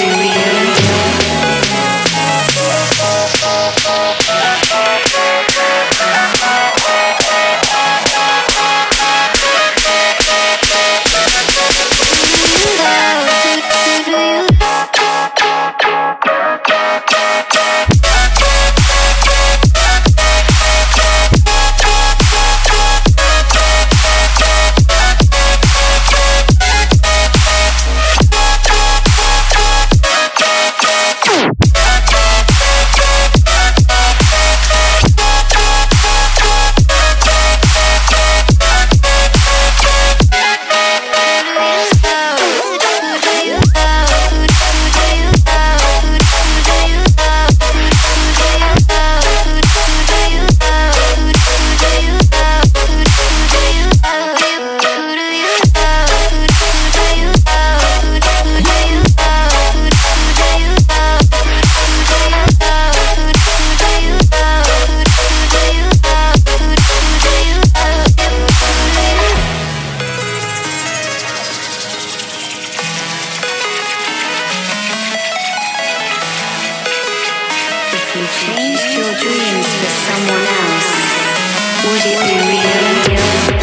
Dewey. Changed your dreams for someone else, would it be real?